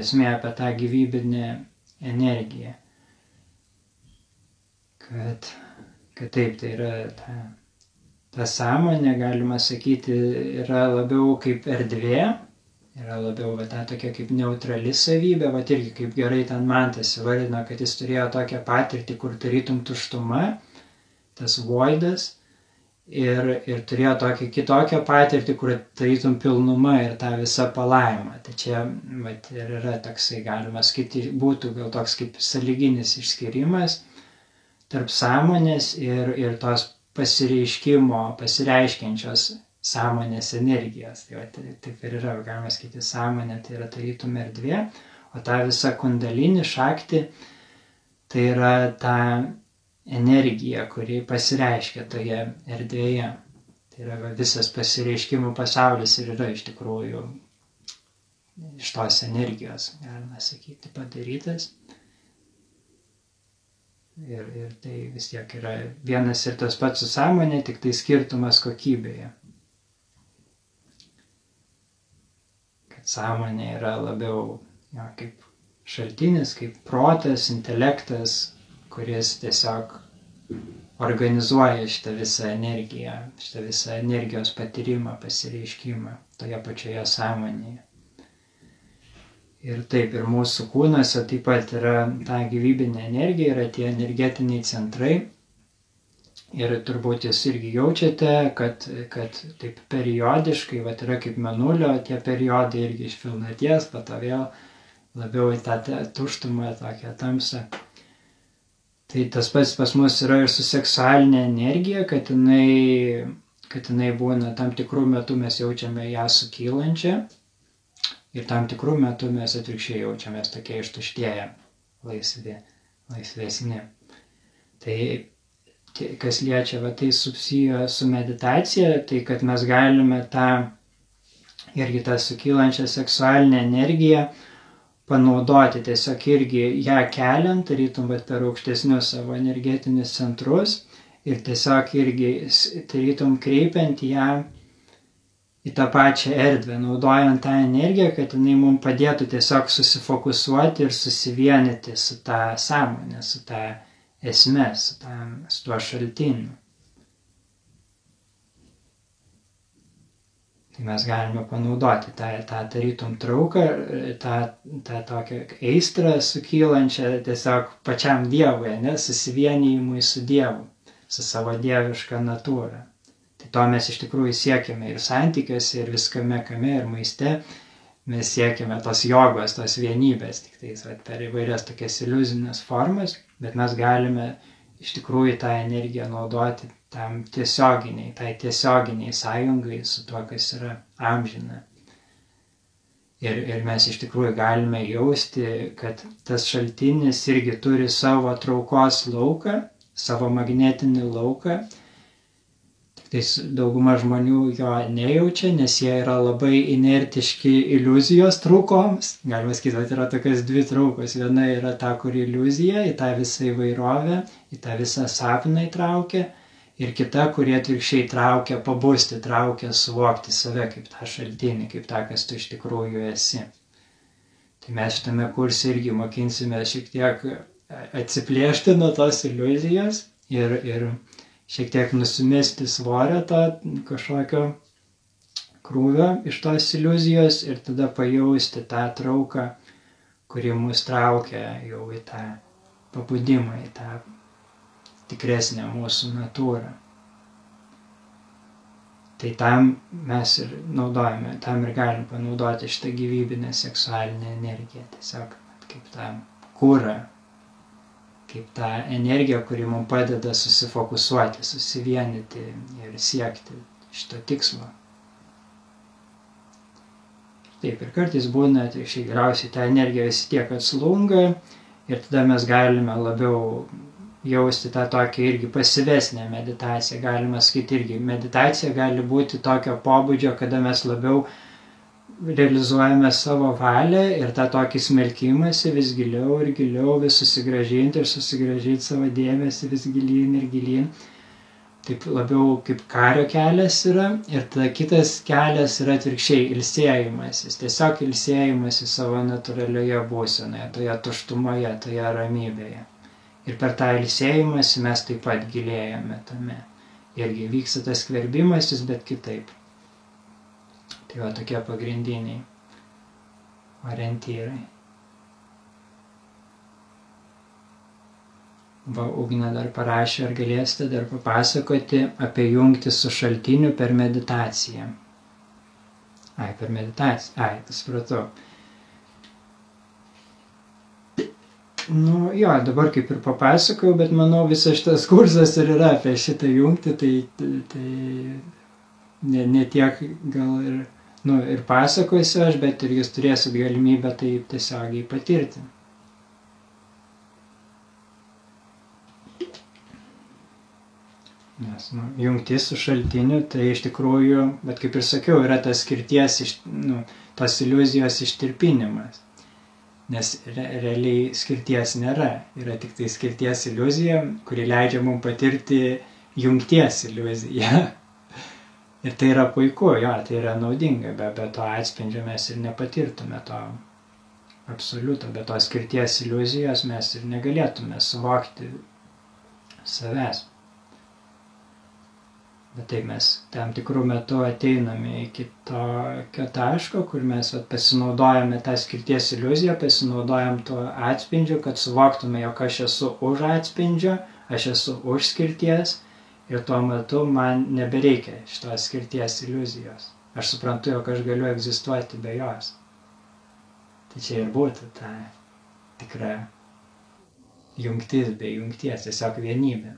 Esmė apie tą gyvybinę energiją. Kad, kad taip, tai yra ta, ta sąmonė, galima sakyti, yra labiau kaip erdvė, yra labiau va, ta tokia kaip neutrali savybė, va irgi kaip gerai ten man tas įvardino, kad jis turėjo tokią patirtį, kur tarytum tuštuma, tas voidas ir, ir turėjo tokį kitokią patirtį, kur tarytum pilnuma ir tą visą palaimą. Tai čia vat, ir yra toksai, galima sakyti, būtų gal toks kaip saliginis išskirimas tarp sąmonės ir, ir tos pasireiškimo, pasireiškiančios sąmonės energijos. Tai va, taip ir yra, galima sakyti, sąmonė tai yra tarytum erdvė, o ta visa kundalinį šakti tai yra ta energija, kuri pasireiškia toje erdvėje. Tai yra visas pasireiškimų pasaulis ir yra iš tikrųjų iš tos energijos, galima sakyti, padarytas. Ir, ir tai vis tiek yra vienas ir tas pats su sąmonė, tik tai skirtumas kokybėje. Kad sąmonė yra labiau jo, kaip šaltinis, kaip protas, intelektas, kuris tiesiog organizuoja šitą visą energiją, šitą visą energijos patyrimą, pasireiškimą toje pačioje sąmonėje. Ir taip, ir mūsų kūnuose taip pat yra ta gyvybinė energija, yra tie energetiniai centrai. Ir turbūt jūs irgi jaučiate, kad, kad taip periodiškai, va yra kaip menulio, tie periodai irgi iš pilnaties, po to vėl labiau į tą tuštumą, tokią tamsą. Tai tas pats pas mus yra ir su seksualinė energija, kad jinai, kad jinai būna tam tikrų metų mes jaučiame ją sukylančią ir tam tikrų metų mes atvirkščiai jaučiamės tokie ištuštėję, laisvi, laisvesni. Tai kas liečia, va, tai susiję su meditacija, tai kad mes galime tą irgi tą sukylančią seksualinę energiją panaudoti tiesiog irgi ją keliant, tarytum, bet per aukštesnius savo energetinius centrus ir tiesiog irgi, tarytum, kreipiant ją į tą pačią erdvę, naudojant tą energiją, kad jinai mums padėtų tiesiog susifokusuoti ir susivienyti su tą sąmonę, su tą esmė, su, tą, su tuo šaltiniu. Tai mes galime panaudoti tą, tą tarytum trauką, tą, tą tokią aistrą sukylančią tiesiog pačiam Dievui, nes susivienijimui su Dievu, su savo dieviška natūra. Tai to mes iš tikrųjų siekiame ir santykiuose, ir viskame kame, ir maiste. Mes siekiame tos jogos, tos vienybės, tik tais at, per įvairias tokias iliuzinės formas, bet mes galime iš tikrųjų tą energiją naudoti tam tiesioginiai, tai tiesioginiai sąjungai su tuo, kas yra amžina. Ir, ir mes iš tikrųjų galime jausti, kad tas šaltinis irgi turi savo traukos lauką, savo magnetinį lauką. Tik dauguma žmonių jo nejaučia, nes jie yra labai inertiški iliuzijos traukoms. Galima sakyti, kad yra tokias dvi traukos. Viena yra ta, kur iliuzija, į tą visą įvairovę, į tą visą sapną įtraukia ir kita, kurie atvirkščiai traukia pabusti, traukia suvokti save kaip tą šaltinį, kaip tą, kas tu iš tikrųjų esi. Tai mes šitame kurse irgi mokinsime šiek tiek atsiplėšti nuo tos iliuzijos ir, ir šiek tiek nusimesti svorio to kažkokio krūvio iš tos iliuzijos ir tada pajausti tą trauką, kuri mus traukia jau į tą pabudimą, į tą tikresnę mūsų natūrą. Tai tam mes ir naudojame, tam ir galim panaudoti šitą gyvybinę seksualinę energiją, tiesiog kaip tą kūrą, kaip tą energiją, kuri mums padeda susifokusuoti, susivienyti ir siekti šito tikslo. Taip, ir kartais būna, šiai geriausiai ta energija vis tiek atslunga ir tada mes galime labiau jausti tą tokią irgi pasivesnę meditaciją. Galima sakyti irgi, meditacija gali būti tokio pobūdžio, kada mes labiau realizuojame savo valią ir tą tokį smelkimąsi vis giliau ir giliau, vis susigražinti ir susigražinti savo dėmesį vis gilyn ir gilyn. taip labiau kaip kario kelias yra ir tada kitas kelias yra atvirkščiai ilsėjimasis, tiesiog ilsėjimasis savo natūralioje būsenoje, toje tuštumoje, toje ramybėje. Ir per tą ilsėjimąsi mes taip pat gilėjame tame. Irgi vyksta tas skverbimasis, bet kitaip. Tai va tokie pagrindiniai orientyrai. Va, Ugnė dar parašė, ar galėsite dar papasakoti apie jungti su šaltiniu per meditaciją. Ai, per meditaciją. Ai, supratau. Nu, jo, dabar kaip ir papasakau, bet manau visas šitas kursas ir yra apie šitą jungti, tai, tai, tai ne, ne tiek gal ir, nu, ir pasakosiu aš, bet ir jūs turėsit galimybę tai tiesiogiai patirti. Nes nu, jungtis su šaltiniu, tai iš tikrųjų, bet kaip ir sakiau, yra tas skirties, iš, nu, tos iliuzijos ištirpinimas. Nes re, realiai skirties nėra. Yra tik tai skirties iliuzija, kuri leidžia mums patirti jungties iliuziją. ir tai yra puiku, jo, tai yra naudinga, be, be to atspindžio mes ir nepatirtume to absoliuto, be to skirties iliuzijos mes ir negalėtume suvokti savęs. Bet taip mes tam tikrų metų ateiname iki tokio taško, kur mes vat, pasinaudojame tą skirties iliuziją, pasinaudojam tuo atspindžiu, kad suvoktume, jog aš esu už atspindžio, aš esu už skirties ir tuo metu man nebereikia šitos skirties iliuzijos. Aš suprantu, jog aš galiu egzistuoti be jos. Tai čia ir būtų ta tikra jungtis be jungties, tiesiog vienybė.